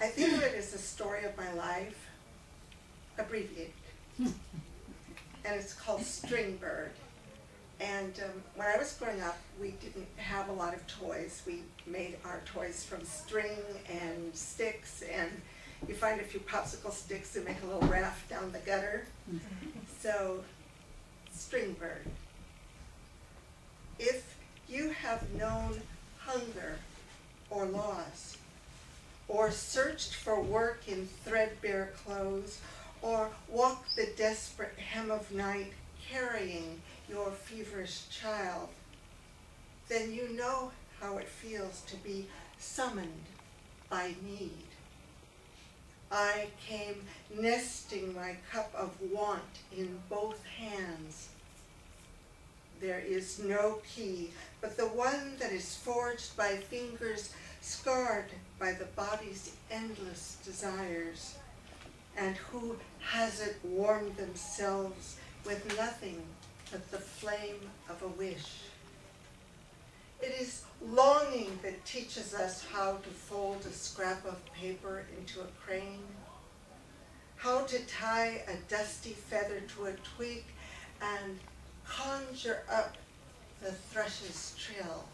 I think of it as the story of my life, abbreviated. and it's called String Bird. And um, when I was growing up, we didn't have a lot of toys. We made our toys from string and sticks, and you find a few popsicle sticks and make a little raft down the gutter. So, String Bird. If you have known hunger or loss, or searched for work in threadbare clothes, or walked the desperate hem of night carrying your feverish child, then you know how it feels to be summoned by need. I came nesting my cup of want in both hands. There is no key but the one that is forged by fingers scarred by the body's endless desires, and who has it warmed themselves with nothing but the flame of a wish. It is longing that teaches us how to fold a scrap of paper into a crane, how to tie a dusty feather to a twig and conjure up the thrush's trill.